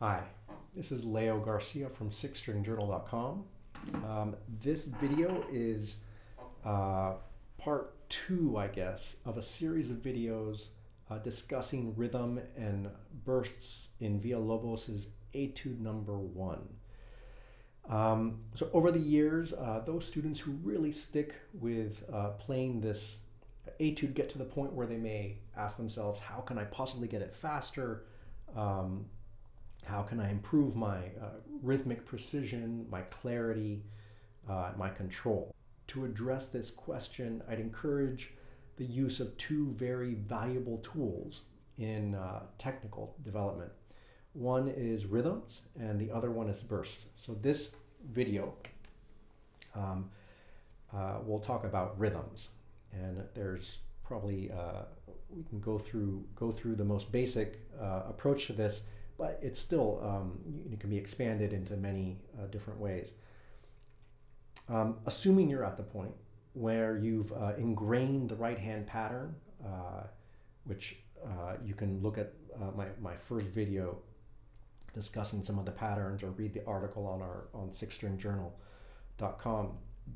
Hi, this is Leo Garcia from sixstringjournal.com. Um, this video is uh, part two, I guess, of a series of videos uh, discussing rhythm and bursts in Villa-Lobos's Etude number one. Um, so over the years, uh, those students who really stick with uh, playing this etude get to the point where they may ask themselves, how can I possibly get it faster? Um, how can I improve my uh, rhythmic precision, my clarity, uh, my control? To address this question, I'd encourage the use of two very valuable tools in uh, technical development. One is rhythms and the other one is bursts. So this video, um, uh, we'll talk about rhythms and there's probably, uh, we can go through, go through the most basic uh, approach to this but it's still um, it can be expanded into many uh, different ways. Um, assuming you're at the point where you've uh, ingrained the right hand pattern, uh, which uh, you can look at uh, my, my first video discussing some of the patterns or read the article on our on sixstringjournal.com.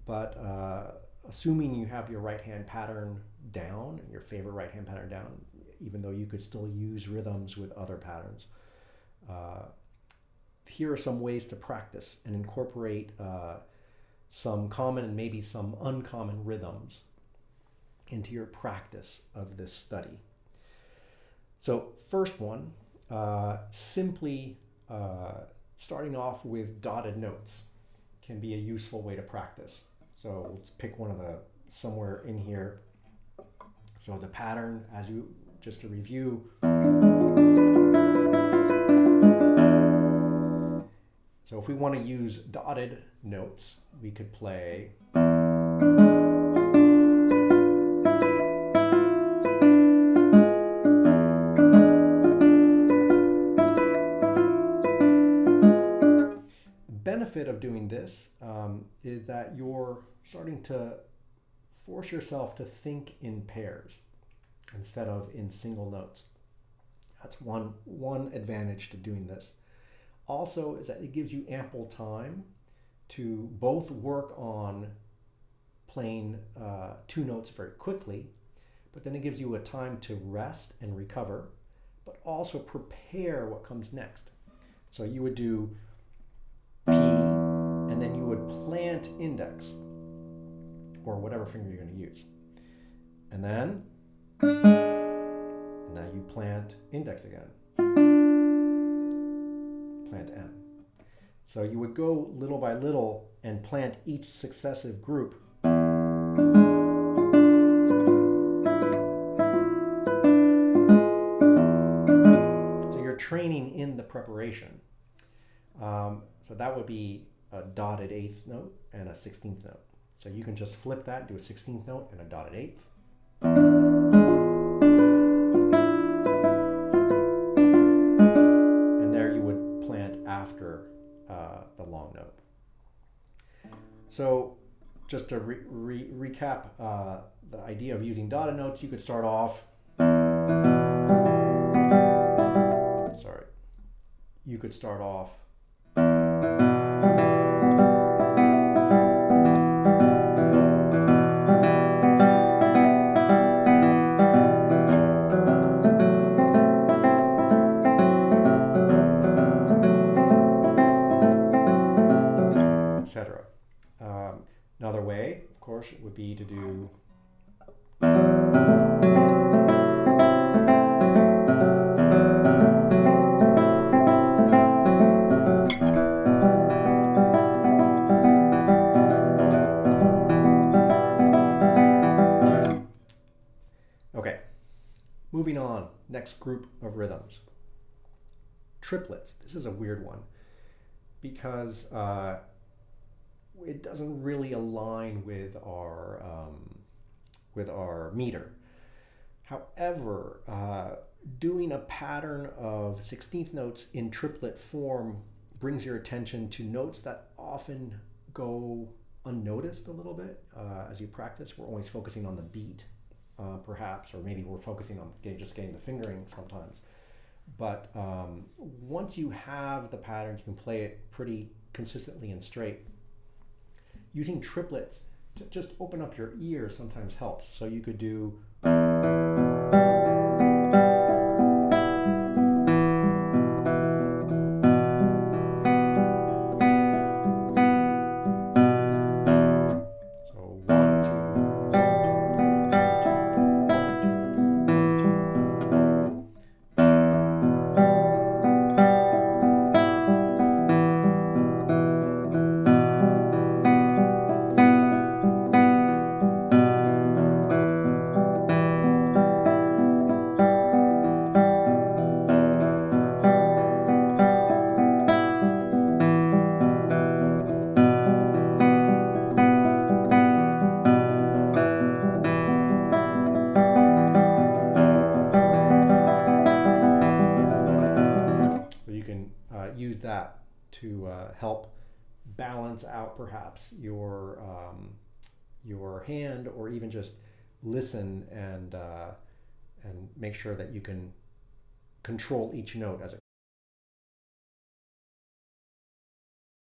But uh, assuming you have your right hand pattern down, your favorite right hand pattern down, even though you could still use rhythms with other patterns. Uh, here are some ways to practice and incorporate uh, some common and maybe some uncommon rhythms into your practice of this study. So first one, uh, simply uh, starting off with dotted notes can be a useful way to practice. So let's pick one of the somewhere in here. So the pattern, as you just to review. So if we want to use dotted notes, we could play. benefit of doing this um, is that you're starting to force yourself to think in pairs instead of in single notes. That's one, one advantage to doing this also is that it gives you ample time to both work on playing uh, two notes very quickly, but then it gives you a time to rest and recover, but also prepare what comes next. So you would do P, and then you would plant index, or whatever finger you're going to use. And then, now you plant index again plant M. So you would go little by little and plant each successive group So you're training in the preparation. Um, so that would be a dotted eighth note and a 16th note. So you can just flip that, do a 16th note and a dotted eighth. So just to re re recap uh, the idea of using dotted notes, you could start off, sorry, you could start off course, it would be to do Okay, moving on, next group of rhythms. Triplets. This is a weird one because uh, it doesn't really align with our um, with our meter. However, uh, doing a pattern of 16th notes in triplet form brings your attention to notes that often go unnoticed a little bit uh, as you practice. We're always focusing on the beat, uh, perhaps, or maybe we're focusing on just getting the fingering sometimes. But um, once you have the pattern, you can play it pretty consistently and straight. Using triplets to just open up your ear sometimes helps. So you could do. To uh, help balance out perhaps your um, your hand, or even just listen and uh, and make sure that you can control each note as it